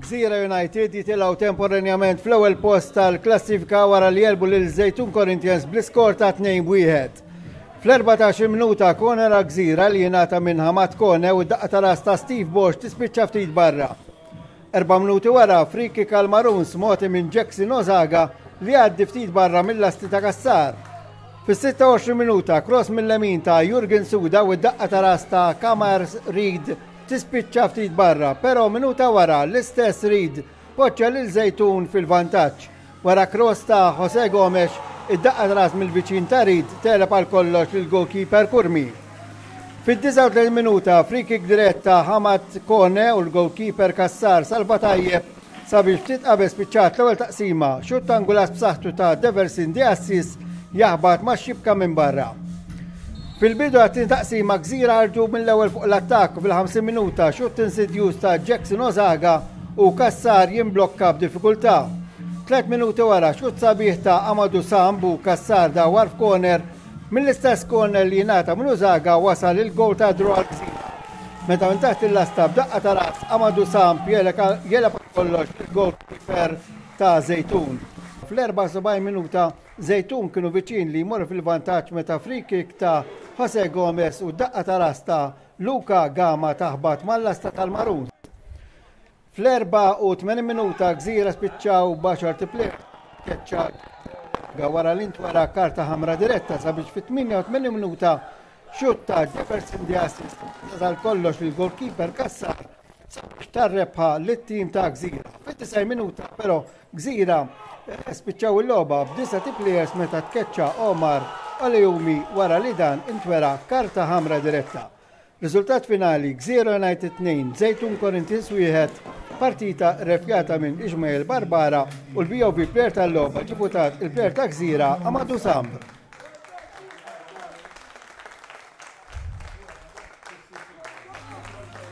Gżira United jitilgħu temporanjament fl-ewwel post tal-klassifika wara li jelbu lil Zejtun Corinthians bl-iskor ta' 2-1. Fl-14 minuta Koner Gżira li jingħata minn Hamad Kone u daqqa ta' ras ta' Steve Bosch tispiċċa ftit barra. Erba' minuti wara friki kalmarun smoti minn Jackson Ozaga li għaddi ftit barra mill-lasti ta' Kassar. Fis-26 minuta cross mill-lemin ta' Jurgen Suda u daqqa ta' ras ta' Kamar Reed tispiċċa ftit barra, però minuta wara l-istess Reed poġġa lil Zejtun fil-vantaġġ. Wara kross ta' Jose Gomes, id-daqqa t'ras mill-viċin ta' Reed tegħleb għal kollox lill-goalkeeper Curmi. Fid-39 minuta, free-kick dirett ta' Hamad Kone u l-goalkeeper Cassar salva tajjeb Sabiex ftit qabel spiċċat l-ewwel taqsima, xutt angulat b'saħħtu ta' Deversin De Assis jaħbat max-xibka minn barra. Fil-bidu għat-tieni taqsima Gżira ħarġu mill-ewwel fuq l-attakk fil-50 minuta xutt insidjuż ta' Jackson Ozaga u Kassar jimblokka b'diffikultà. Tlet minuti wara xutt sabiħ ta' Amadu Samb u Kassar dawar f'koner Mill-istess corner li jingħata minn Uzaga wasal il-gowl ta' draw għal Messina. Meta minn taħt il-lasta b'daqqa ta' ras Amadou Sam jeleb għal kollox il-goalkeeper ta' Zejtun. Fl-74 minuta, Zejtun kienu viċin li jmorru fil-vantaġġ meta free kick ta' Jose Gomez u daqqa ta' ras ta' Luka Gama taħbat mal-lasta tal-Marun. Fl-84 minuta Gżira spiċċaw b'għaxart iplejers fil-keċċat Ga wara li ntwera karta ħamra diretta sabiex fit-88 minuta xutt ta' Jefferson Diasis għal kollox li l-goalkeeper kassar sabiex tarrebħa lit-tim ta' Gżira. Fit-90 minuta però Gżira eh, spiċċaw il-logħba b'disa tiplejers meta tkeċċa Omar Olejumi wara li dan intwera karta ħamra diretta. Riżultat finali, Gżira United 2, Zejtun Corinthians 1, partita rrefjata minn Ishmael Barbara u l-BOV plejer tal-logħba ġie votat il-plejer ta' Gżira, Amadou Samb.